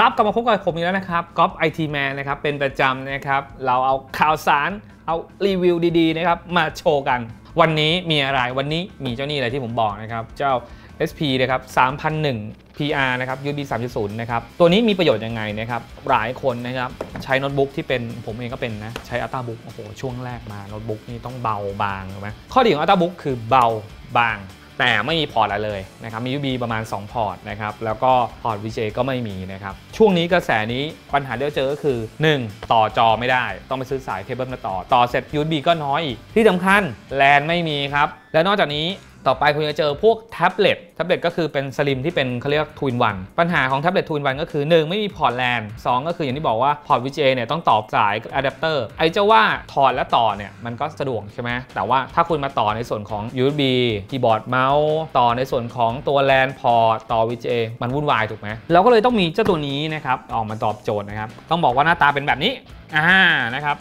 ครับกลับมาพบกับผมอีกแล้วนะครับกอล์ฟ IT Man นะครับเป็นประจำนะครับเราเอาข่าวสารเอารีวิวดีๆนะครับมาโชว์กัน วันนี้มีอะไรวันนี้มีเจ้านี่อะไรที่ผมบอกนะครับเจ้า SP นะครับ3001 PR นะครับ USB 3.0 นะครับ ตัวนี้มีประโยชน์ยังไงนะครับ หลายคนนะครับใช้โน้ตบุ๊กที่เป็นผมเองก็เป็นนะ ใช้ Ultrabook โอ้โห ช่วงแรกมาโน้ตบุ๊กนี่ต้องเบาบางถูกไหมข้อดีของ Ultrabook คือเบาบาง แต่ไม่มีพอร์ตอะไรเลยนะครับมี USB ประมาณ 2 พอร์ตนะครับแล้วก็พอร์ต VGA ก็ไม่มีนะครับช่วงนี้กระแสนี้ปัญหาที่เราเจอก็คือ 1. ต่อจอไม่ได้ ต้องไปซื้อสายเคเบิลมาต่อ ต่อเสร็จ USB ก็น้อยอีกที่สำคัญแลนไม่มีครับและนอกจากนี้ต่อไปคุณจะเจอพวกแท็บเล็ต แท็บเล็ตก็คือเป็น slim ที่เป็นเขาเรียก two in one ปัญหาของแท็บเล็ต two in one ก็คือ 1 ไม่มีพอร์ตแลน2ก็คืออย่างที่บอกว่าพอร์ต VGA เนี่ยต้องต่อสายอะแดปเตอร์ ไอ้เจ้าว่าถอดและต่อเนี่ยมันก็สะดวกใช่ไหม แต่ว่าถ้าคุณมาต่อในส่วนของ USB คีย์บอร์ดเมาส์ต่อในส่วนของตัวแลนพอร์ตต่อ VGA มันวุ่นวายถูกไหมเราก็เลยต้องมีเจ้าตัวนี้นะครับออกมาตอบโจทย์นะครับ ต้องบอกว่าหน้าตาเป็นแบบนี้อ่านะครับ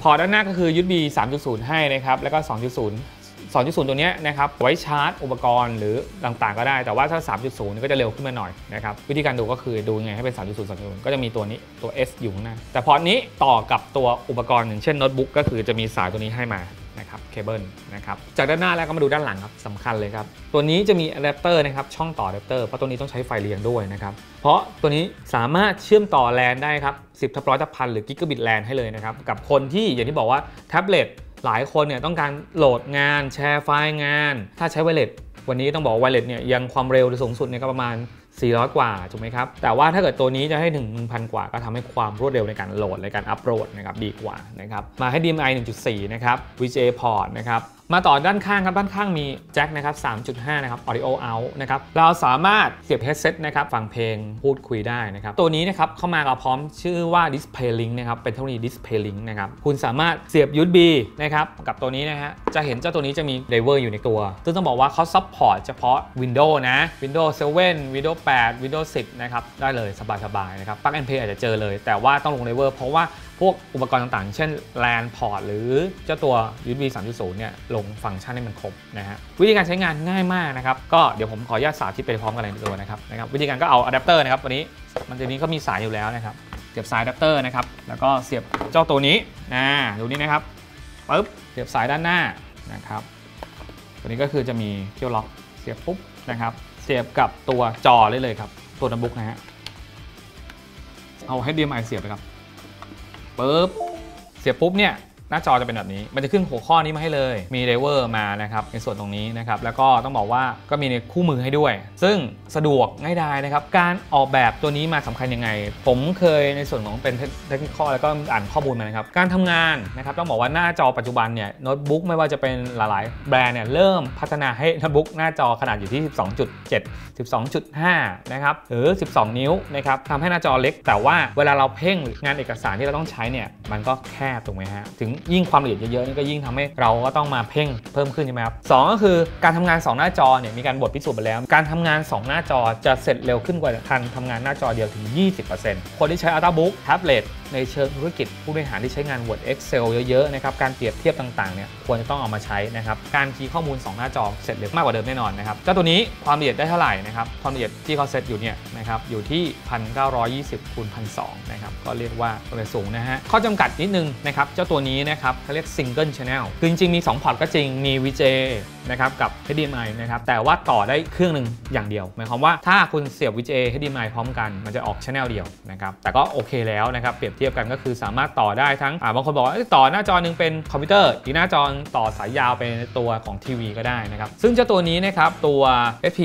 พอร์ตด้านหน้าก็คือ USB 3.0 ให้นะครับแล้วก็ 2.0 2.0 ตัวนี้นะครับไว้ชาร์จอุปกรณ์หรือต่างๆ ก็ได้ แต่ว่าถ้า 3.0 ก็จะเร็วขึ้นมาหน่อยนะครับวิธีการดูก็คือดูยังไงให้เป็น 3.0 2.0 ก็จะมีตัวนี้ตัว S อยู่ข้างหน้า แต่พอร์ตนี้ต่อกับตัวอุปกรณ์อย่างเช่นโน้ตบุ๊กก็คือจะมีสายตัวนี้ให้มานะครับเคเบิลนะครับจากด้านหน้าแล้วก็มาดูด้านหลังครับสำคัญเลยครับ ตัวนี้จะมีอะแดปเตอร์นะครับช่องต่ออะแดปเตอร์เพราะตัวนี้ต้องใช้ไฟเลี้ยงด้วยนะครับ เพราะตัวนี้สามารถเชื่อมต่อแลนได้ครับ10ทับร้อยทับพันหรือ Gigabit LAN ให้เลยนะครับ กับคนที่อย่างที่บอกว่าแท็บเล็ต หลายคนเนี่ยต้องการโหลดงานแชร์ไฟล์งาน ถ้าใช้ wireless วันนี้ต้องบอกว่า wireless เนี่ยยังความเร็วสูงสุดเนี่ยก็ประมาณ 400 กว่าถูกไหมครับ แต่ว่าถ้าเกิดตัวนี้จะให้ถึง 1,000 กว่า ก็ทำให้ความรวดเร็วในการโหลดในการอัปโหลดนะครับดีกว่านะครับมาให้ DMI 1.4 นะครับ VGA port นะครับ มาต่อด้านข้างครับด้านข้างมีแจ็คนะครับ 3.5 นะครับ audio out นะครับ เราสามารถเสียบ headset นะครับ ฟังเพลงพูดคุยได้นะครับ ตัวนี้นะครับเข้ามากับพร้อมชื่อว่า display link นะครับ เป็นเทคโนโลยี display link นะครับ คุณสามารถเสียบ USB นะครับ กับตัวนี้นะฮะ จะเห็นเจ้าตัวนี้จะมี driver อยู่ในตัว ซึ่งต้องบอกว่าเขา support เฉพาะ Windows นะ Windows 7 Windows 8 Windows 10 นะครับ ได้เลยสบายๆนะครับ plug and play อาจจะเจอเลย แต่ว่าต้องลง driver เพราะว่า พวกอุปกรณ์ต่างๆ เช่น LAN port หรือเจ้าตัว USB 3.0 เนี่ยลงฟังก์ชันให้มันครบนะฮะวิธีการใช้งานง่ายมากนะครับ ก็เดี๋ยวผมขออนุญาตสาธิตไปพร้อมกันเลยตัวนะครับนะครับวิธีการก็เอาอะแดปเตอร์นะครับวันนี้มันจะนี้ก็มีสายอยู่แล้วนะครับเสียบสายอะแดปเตอร์นะครับแล้วก็เสียบเจ้าตัวนี้นะดูนี่นะครับปึ๊บเสียบสายด้านหน้านะครับตัวนี้ก็คือจะมีเขี้ยวล็อกเสียบปุ๊บนะครับเสียบกับตัวจอเลยเลยครับตัวโน้ตบุ๊กนะฮะเอาให้ DMI เสียบไปครับ ปุ๊บเสียบปุ๊บเนี่ย หน้าจอจะเป็นแบบนี้ มันจะขึ้นหัวข้อนี้มาให้เลย มี driver มานะครับในส่วนตรงนี้นะครับ แล้วก็ต้องบอกว่าก็มีในคู่มือให้ด้วย ซึ่งสะดวกง่ายดายนะครับ การออกแบบตัวนี้มาสำคัญยังไง ผมเคยในส่วนของเป็นเทคนิคแล้วก็อ่านข้อมูลมานะครับ การทำงานนะครับต้องบอกว่าหน้าจอปัจจุบันเนี่ยโน้ตบุ๊กไม่ว่าจะเป็นหลาย ๆ แบรนด์เนี่ยเริ่มพัฒนาให้โน้ตบุ๊กหน้าจอขนาดอยู่ที่ 12.7 12.5 นะครับ หรือ 12 นิ้วนะครับทำให้หน้าจอเล็ก แต่ว่าเวลาเราเพ่งงานเอกสารที่เราต้องใช้เนี่ยมันก็แคบถูกไหมฮะถึงยิ่งความละเอียดเยอะๆนี่ก็ยิ่งทำให้เราก็ต้องมาเพ่งเพิ่มขึ้นใช่ไหมครับสก็คือการทำงาน 2 หน้าจอเนี่ยมีการบทพิสูจน์ไปแล้ว การทำงาน 2 หน้าจอจะเสร็จเร็วขึ้นกว่าการทำงานหน้าจอเดียวถึง 20%คนที่ใช้ Ultrabook แท็บเล็ตในเชิงธุรกิจผู้บริหารที่ใช้งาน Word Excel เยอะๆนะครับการเปรียบเทียบต่างๆเนี่ยควรจะต้องเอามาใช้นะครับการคีย์ข้อมูล 2 หน้าจอเสร็จเร็วมากกว่าเดิมแน่นอนนะครับเจ้าตัวนี้ความละเอียดได้เท่าไหร่นะครับความละเอียดที่เขาเซตอยู่เนี่ยนะครับอยู่ที่ 1920คูณ1,200นะครับก็เรียกว่าเป็นสูงนะฮะข้อจำกัดนิดนึงนะครับเจ้าตัวนี้นะครับเขาเรียก Single Channel คือจริงๆมี 2 พอร์ตก็จริงมี VGA นะครับกับ HDMI นะครับแต่ว่าต่อได้เครื่องหนึ่งอย่างเดียว หมายความว่าถ้าคุณเสียบ VGA HDMI พร้อมกันมันจะออกช anel เดียวนะครับแต่ก็โอเคแล้วนะครับเปรียบเทียบกันก็คือสามารถต่อได้ทั้งบางคนบอกว่าต่อหน้าจอหนึ่งเป็นคอมพิวเตอร์อีกหน้าจอต่อสายยาวไปในตัวของทีวีก็ได้นะครับซึ่งเจ้าตัวนี้นะครับตัว HP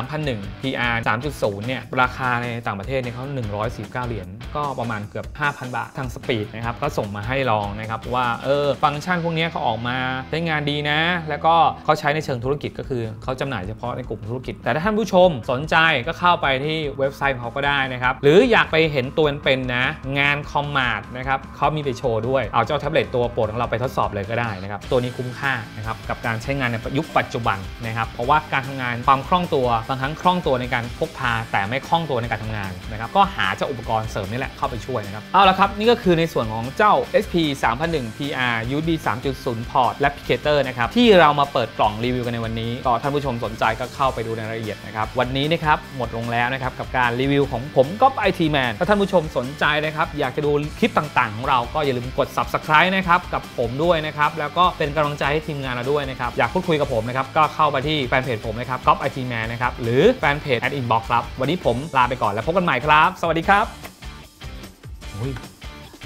3001 PR 3.0เนี่ยราคาในต่างประเทศเนี่ยเขา149 เหรียญก็ประมาณเกือบ 5,000 บาททางสปีดนะครับก็ส่งมาให้ลองนะครับว่าเออฟังก์ชันพวกนี้เขาออกมาใช้งานดีนะ แล้วก็เขาใช้ในเชิงธุรกิจก็คือเขาจำหน่ายเฉพาะในกลุ่มธุรกิจ แต่ถ้าท่านผู้ชมสนใจก็เข้าไปที่เว็บไซต์ของเขาก็ได้นะครับหรืออยากไปเห็นตัวเป็นๆนะงาน Commart นะครับเขามีไปโชว์ด้วยเอาเจ้าแท็บเล็ตตัวโปรดของเราไปทดสอบเลยก็ได้นะครับตัวนี้คุ้มค่านะครับกับการใช้งานในยุคปัจจุบันนะครับเพราะว่าการทำงานความคล่องตัวบางครั้งคล่องตัวในการพกพา แต่ไม่คล่องตัวในการทำงานนะครับก็หาเจ้าอุปกรณ์เสริมนี่แหละเข้าไปช่วยนะครับเอาละครับนี่ก็คือในส่วนของเจ้า SP 3001 1 PR USB 3.0 Port และ Applicator นะครับที่เรามาเปิดกล่องรีวิวกันในวันนี้ ก็ท่านผู้ชมสนใจก็เข้าไปดูในรายละเอียดนะครับ วันนี้นะครับหมดลงแล้วนะครับกับการรีวิวของผมก๊อฟไอทีแมนถ้าท่านผู้ชมสนใจนะครับอยากจะดูคลิปต่างๆ ของเราก็อย่าลืมกด subscribe นะครับกับผมด้วยนะครับแล้วก็เป็นกำลังใจให้ทีมงานเราด้วยนะครับอยากพูดคุยกับผมนะครับก็เข้าไปที่แฟนเพจผมนะครับก๊อฟไอทีแมนนะครับหรือแฟนเพจ at inbox ครับวันนี้ผมลาไปก่อนแล้วพบกันใหม่ครับ สวัสดีครับ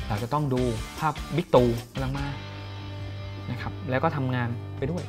เราจะต้องดูภาพบิ๊กตูกำลังมานะครับแล้วก็ทำงานไปด้วย